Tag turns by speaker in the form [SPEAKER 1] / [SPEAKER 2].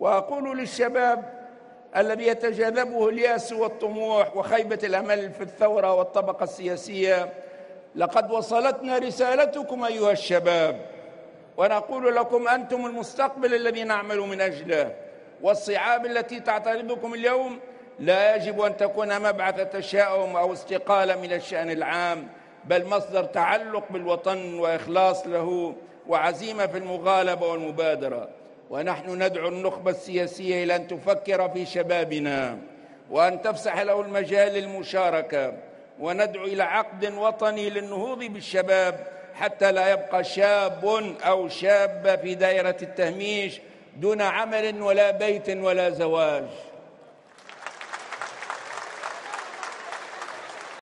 [SPEAKER 1] وأقول للشباب الذي يتجاذبه اليأس والطموح وخيبة الأمل في الثورة والطبقة السياسية لقد وصلتنا رسالتكم أيها الشباب ونقول لكم أنتم المستقبل الذي نعمل من أجله والصعاب التي تعترضكم اليوم لا يجب أن تكون مبعث تشاؤم أو استقالة من الشأن العام بل مصدر تعلق بالوطن وإخلاص له وعزيمة في المغالبة والمبادرة. ونحن ندعو النخبة السياسية إلى أن تفكر في شبابنا وأن تفسح له المجال للمشاركة وندعو إلى عقد وطني للنهوض بالشباب حتى لا يبقى شاب أو شابة في دائرة التهميش دون عمل ولا بيت ولا زواج.